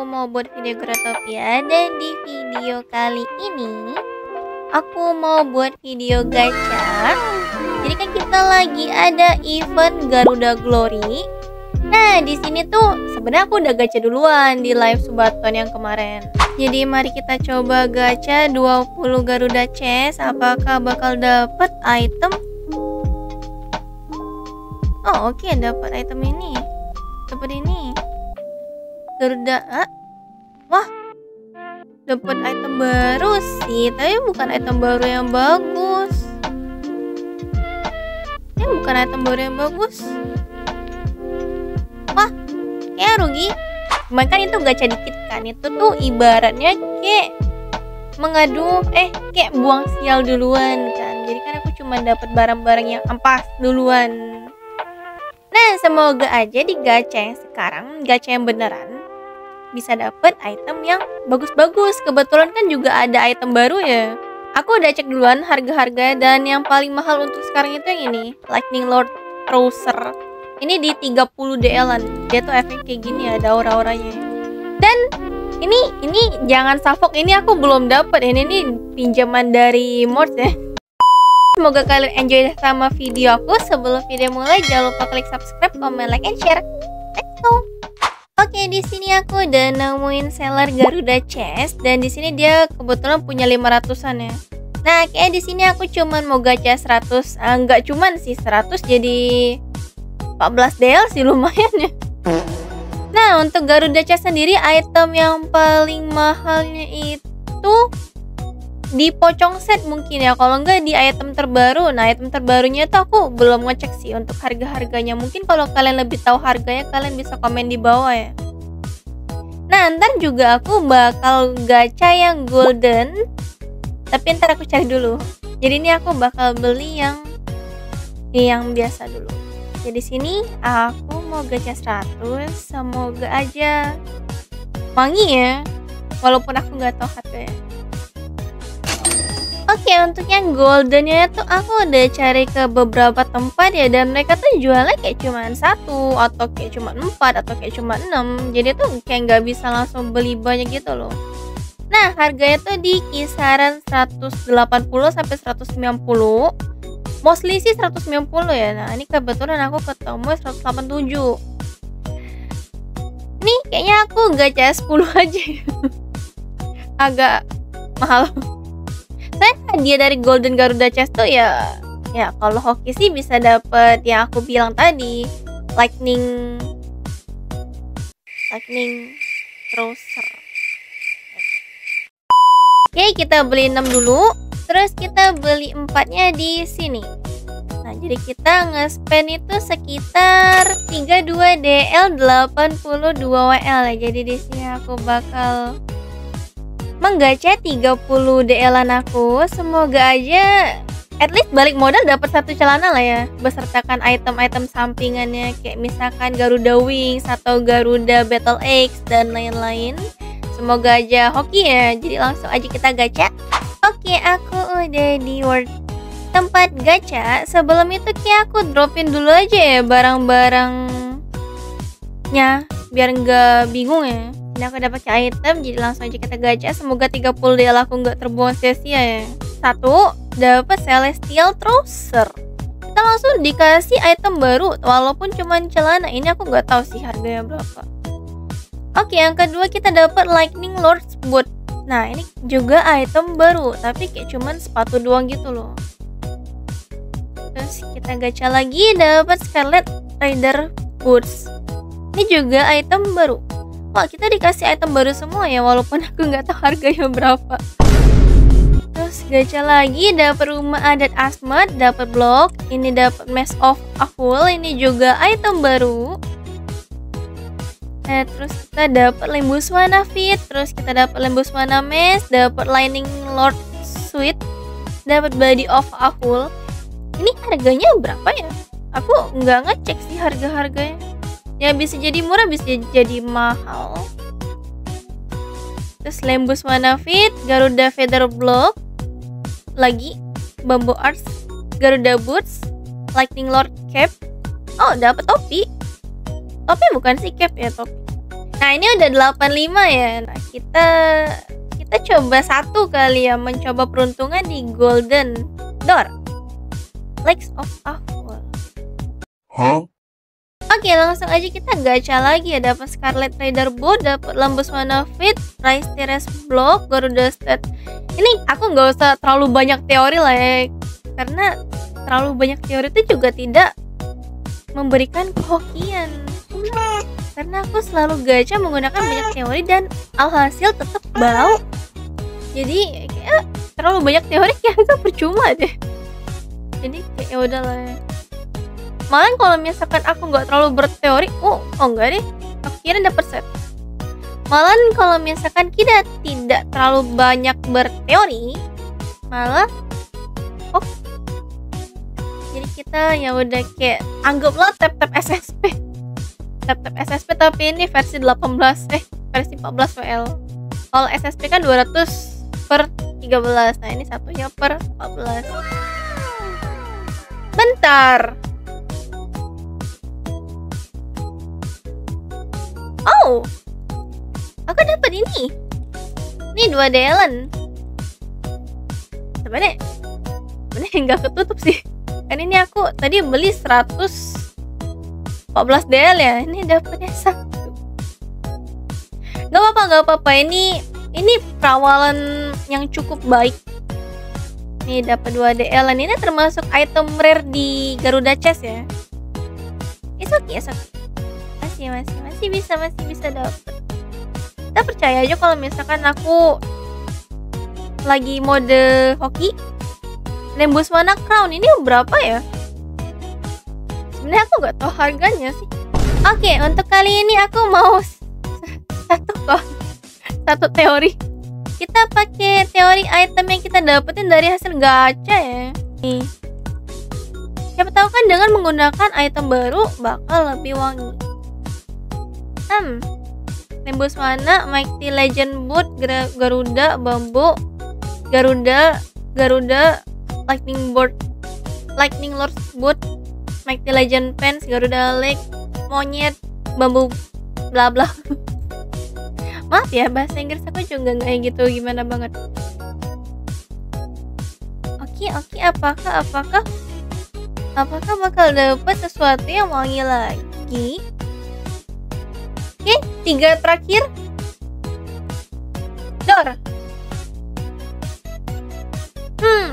aku mau buat video Grotopia Dan di video kali ini Aku mau buat video gacha Jadi kan kita lagi ada event Garuda Glory Nah di sini tuh sebenarnya aku udah gacha duluan di live Subaton yang kemarin jadi mari kita coba gacha 20 Garuda Chest Apakah bakal dapet item Oh oke okay, dapat item ini. Dapat ini. Garuda. Ah? Wah. Dapat item baru sih, tapi bukan item baru yang bagus. Ini bukan item baru yang bagus. Wah, kayak rugi. Cuman kan itu gacha dikit kan. Itu tuh ibaratnya kayak mengadu eh kayak buang sial duluan kan. Jadi kan aku cuma dapat barang-barang yang ampas duluan Nah, semoga aja di gacha yang sekarang, gacha yang beneran, bisa dapet item yang bagus-bagus. Kebetulan kan juga ada item baru ya. Aku udah cek duluan harga-harga dan yang paling mahal untuk sekarang itu yang ini, Lightning Lord Trouser. Ini di 30 DL-an. Dia tuh efek kayak gini ada aura-auranya. Dan ini ini jangan salfok ini aku belum dapet. Ini nih pinjaman dari mods ya. Semoga kalian enjoy sama video aku. Sebelum video mulai, jangan lupa klik subscribe, comment, like, and share. Let's go. Oke, di sini aku udah nemuin seller Garuda Chest dan di sini dia kebetulan punya 500-an ya. Nah, kayak di sini aku cuman mau gacha 100, ah, nggak cuman sih 100 jadi 14 DL sih lumayan ya. Nah, untuk Garuda Chest sendiri item yang paling mahalnya itu di pocong set mungkin ya. Kalau enggak di item terbaru. Nah item terbarunya tuh aku belum ngecek sih untuk harga harganya mungkin kalau kalian lebih tahu harganya kalian bisa komen di bawah ya. Nah ntar juga aku bakal gacha yang golden. Tapi ntar aku cari dulu. Jadi ini aku bakal beli yang yang biasa dulu. Jadi sini aku mau gacha 100 semoga aja wangi ya. Walaupun aku nggak tahu harganya Oke okay, untuk yang goldennya tuh aku udah cari ke beberapa tempat ya dan mereka tuh jualnya kayak cuma satu atau kayak cuma empat atau kayak cuma enam. Jadi tuh kayak nggak bisa langsung beli banyak gitu loh. Nah harganya tuh di kisaran 180 sampai 190 mostly sih 190 ya. Nah ini kebetulan aku ketemu 187 nih kayaknya aku gacha 10 aja. Agak mahal saya hadiah dari Golden Garuda Chest tuh ya ya kalau hoki sih bisa dapet yang aku bilang tadi. Lightning lightning trouser oke kita beli 6 dulu. Terus kita beli empatnya di sini. Nah jadi kita nge-spend itu sekitar 32 DL 82 WL ya jadi di sini aku bakal menggacha 30 DL-an aku. Semoga aja at least balik modal dapat satu celana lah ya besertakan item-item sampingannya kayak misalkan Garuda Wings atau Garuda Battle X dan lain-lain. Semoga aja hoki ya. Jadi langsung aja kita gacha. Oke, aku udah di world tempat gacha. Sebelum itu kayak aku dropin dulu aja ya barang-barangnya biar nggak bingung ya ini aku dapat item jadi langsung aja kita gacha. Semoga 30 DL aku nggak terbuang sia-sia ya. Satu dapat celestial trouser kita langsung dikasih item baru walaupun cuma celana. Ini aku nggak tahu sih harganya berapa. Oke yang kedua kita dapat lightning lord's boot. Nah ini juga item baru tapi kayak cuman sepatu doang gitu loh. Terus kita gacha lagi dapat scarlet rider boots. Ini juga item baru Wah kita dikasih item baru semua ya walaupun aku nggak tahu harganya berapa. Terus gacha lagi dapat rumah adat Asmat, dapat blok, ini dapat mask of Ahul, ini juga item baru. Nah, terus kita dapat lembus mana fit, terus kita dapat lembus mana mes, dapat lining lord suite, dapat body of Ahul. Ini harganya berapa ya? Aku nggak ngecek sih harga-harganya ya bisa jadi murah bisa jadi mahal terus Lembus Manafit Garuda Feather Block lagi Bamboo Arts Garuda Boots Lightning Lord Cap Oh, dapat topi. Topi bukan sih cap ya, topi. Nah, ini udah 85 ya. Nah, kita kita coba satu kali ya mencoba peruntungan di Golden Door. Legs of Awful. Huh? Oke, langsung aja kita gacha lagi ya. Dapat Scarlet Rider Boot, dapat Lembus Mana Fit, Rise Teres Block, Garuda Stat. Ini aku nggak usah terlalu banyak teori lah ya, karena terlalu banyak teori itu juga tidak memberikan kehokian. Karena aku selalu gacha menggunakan banyak teori dan alhasil tetap bau. Jadi kayak terlalu banyak teori kayak itu percuma deh. Jadi kayak ya udahlah. Malah kalau misalkan aku nggak terlalu berteori, oh, oh enggak deh, aku kira dapat set. Malah kalau misalkan kita tidak terlalu banyak berteori, malah oh jadi kita ya udah kayak anggaplah tap tap SSP tap tap SSP tapi ini versi 18 eh versi 14 WL kalau SSP kan 200 per 13 nah ini satunya per 14 bentar oh aku dapat ini. Ini dua Delen sebenarnya sebenarnya nggak ketutup sih. Kan ini aku tadi beli 114 DL ya. Ini dapetnya satu. Nggak apa-apa nggak apa-apa. Ini ini perawalan yang cukup baik. Nih dapat 2 DL ini termasuk item rare di Garuda Chest ya. It's okay, it's okay. Masih masih masih bisa masih bisa dapet kita percaya aja kalau misalkan aku lagi mode hoki Nembus mana crown ini berapa ya? Sebenarnya aku nggak tahu harganya sih. Oke, untuk kali ini aku mau satu kok satu teori. Kita pakai teori item yang kita dapetin dari hasil gacha ya. Nih. Siapa tahu kan dengan menggunakan item baru bakal lebih wangi. Hmm. Nembus mana? Mighty Legend Boot Garuda Bambu Garuda Garuda Lightning Board Lightning Lord Boot Mighty Legend Pants Garuda Lake Monyet Bambu bla bla. Maaf ya bahasa Inggris aku juga nggak gitu gimana banget? Oke oke apakah apakah apakah bakal dapat sesuatu yang wangi lagi oke tiga terakhir. Door hmm.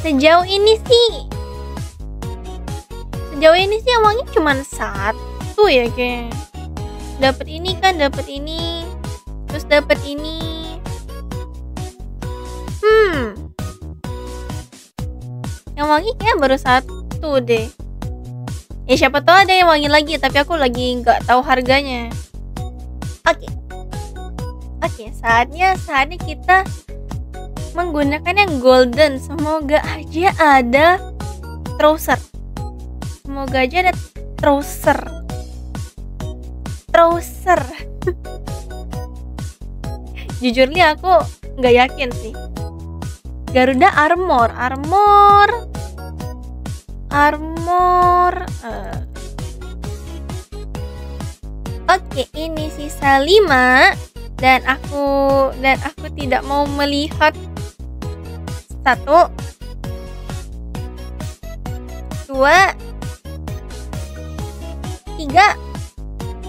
Sejauh ini sih sejauh ini sih wangi cuma satu ya kayak dapat ini kan dapat ini. Terus dapat ini. Hmm. Yang wangi kayak baru satu deh ya siapa tahu ada yang wangi lagi tapi aku lagi nggak tahu harganya. Oke. Okay. oke okay, saatnya saatnya kita menggunakan yang golden. Semoga aja ada trouser. Semoga aja ada trouser. Trouser. Jujur nih aku nggak yakin sih. Garuda armor. Armor armor uh. oke ini sisa 5 dan aku dan aku tidak mau melihat satu dua tiga.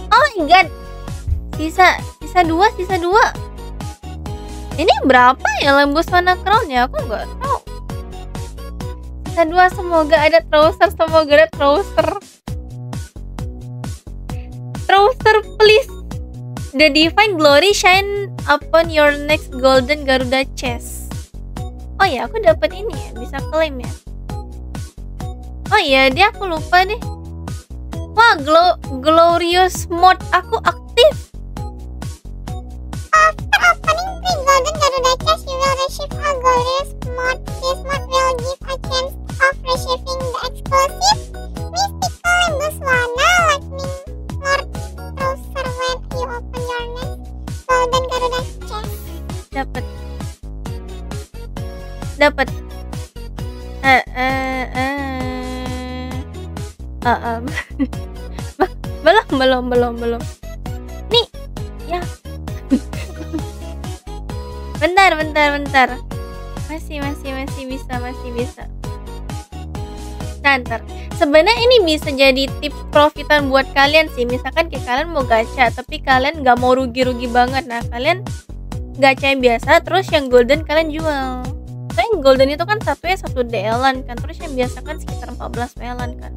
Oh god. Sisa sisa dua sisa dua. Ini berapa ya lembus mana crown ya aku nggak tahu sisa dua semoga ada trouser semoga ada trouser. Trouser please. The divine glory shine upon your next golden garuda chest. Oh ya aku dapat ini ya bisa klaim ya. Oh iya dia aku lupa deh. Wah glo glorious mode aku aktif belum belum belum. Nih ya. Bentar bentar bentar. Masih masih masih bisa masih bisa. Ntar sebenarnya ini bisa jadi tip profitan buat kalian sih. Misalkan kayak kalian mau gacha tapi kalian nggak mau rugi-rugi banget. Nah kalian gacha yang biasa terus yang golden kalian jual. Soalnya yang golden itu kan satu ya satu DL-an kan. Terus yang biasa kan sekitar 14 PL-an kan.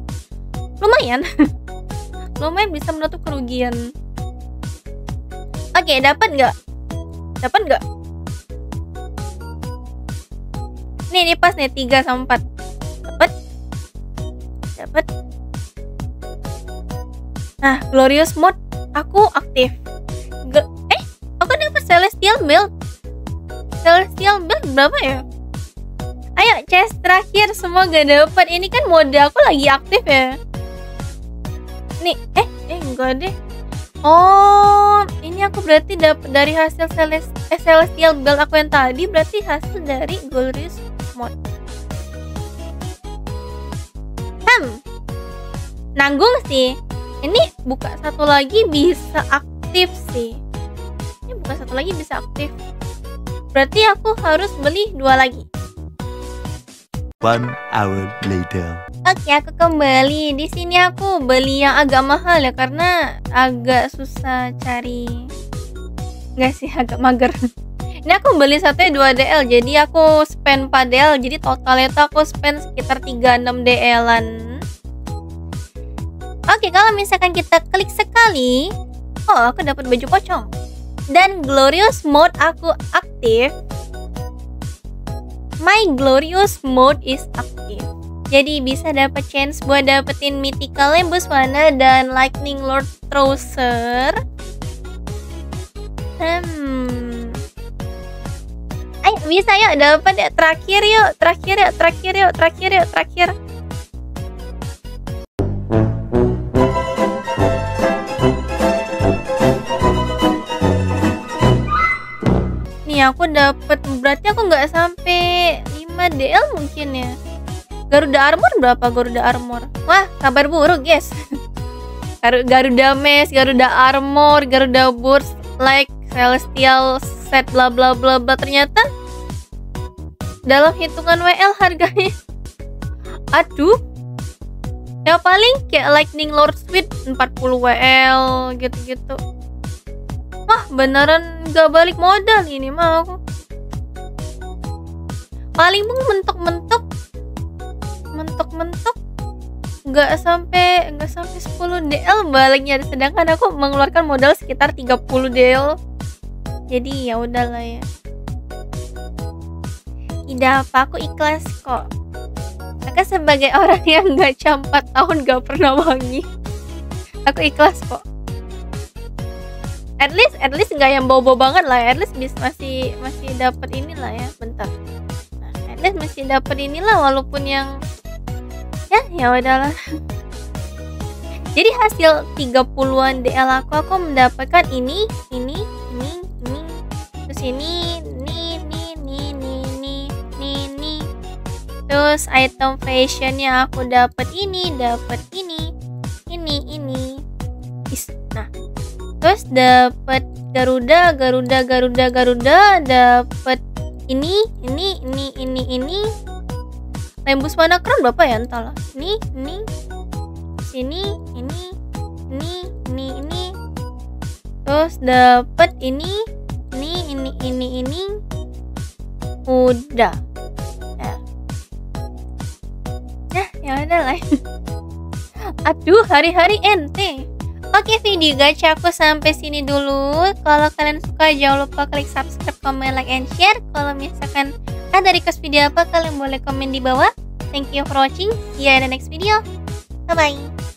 Lumayan lumayan bisa menutup kerugian. Oke dapat nggak? Dapat nggak? Nih ini pas nih 3 sama 4 dapat? Dapat. Nah glorious mode aku aktif. Ge- eh aku dapat celestial build. Celestial build berapa ya? Ayo chest terakhir semoga dapat. Ini kan mode aku lagi aktif ya nih. Eh eh enggak deh. Oh ini aku berarti dapat dari hasil celest eh, celestial build aku yang tadi berarti hasil dari glorious mode hmm. Nanggung sih. Ini buka satu lagi bisa aktif sih. Ini buka satu lagi bisa aktif. Berarti aku harus beli dua lagi. One hour later. Oke, aku kembali. Di sini aku beli yang agak mahal ya karena agak susah cari. Enggak sih, agak mager. Ini aku beli satunya 2 DL, jadi aku spend 4 DL, jadi totalnya itu aku spend sekitar 36 DL-an. Oke, kalau misalkan kita klik sekali, oh aku dapat baju pocong. Dan glorious mode aku aktif. My glorious mode is active. Jadi bisa dapat chance buat dapetin mythical Lembus Wana dan Lightning Lord Trouser. Hmm. Ayo bisa yuk dapat ya terakhir yuk, terakhir yuk, terakhir yuk, terakhir yuk, terakhir. Nih aku dapat berarti aku nggak sampai 5 DL mungkin ya. Garuda Armor berapa Garuda Armor? Wah, kabar buruk, guys. Garu- Garuda Mesh, Garuda Armor, Garuda Burst, like Celestial set bla bla bla bla ternyata dalam hitungan WL harganya aduh ya paling kayak Lightning Lord Sweet 40 WL gitu-gitu wah beneran gak balik modal ini mah aku paling mentok-mentok mentok-mentok. Nggak sampai nggak sampai 10 DL baliknya sedangkan aku mengeluarkan modal sekitar 30 DL jadi ya udahlah ya. Tidak apa aku ikhlas kok. Aku sebagai orang yang nggak 4 tahun gak pernah wangi. Aku ikhlas kok. At least at least nggak yang bobo banget lah at least bis masih masih dapat inilah ya. Bentar. Nah, at least masih dapat inilah walaupun yang ya ya udahlah jadi hasil 30-an DL aku aku mendapatkan ini ini ini ini terus ini ini ini ini ini ini ini, ini. terus item fashionnya aku dapat ini dapat ini ini ini nah terus dapat Garuda Garuda Garuda Garuda dapat ini ini ini ini ini Lembus mana? Keren berapa ya? Entahlah ini ini sini ini ini. Ini ini. Terus dapat ini. Ini ini ini ini. Udah. Ya. Ya ya udah lah. Aduh hari-hari ente Oke video gacha aku sampai sini dulu. Kalau kalian suka jangan lupa klik subscribe, comment, like, and share. Kalau misalkan ada request video apa kalian boleh komen di bawah. Thank you for watching. See you in the next video. Bye bye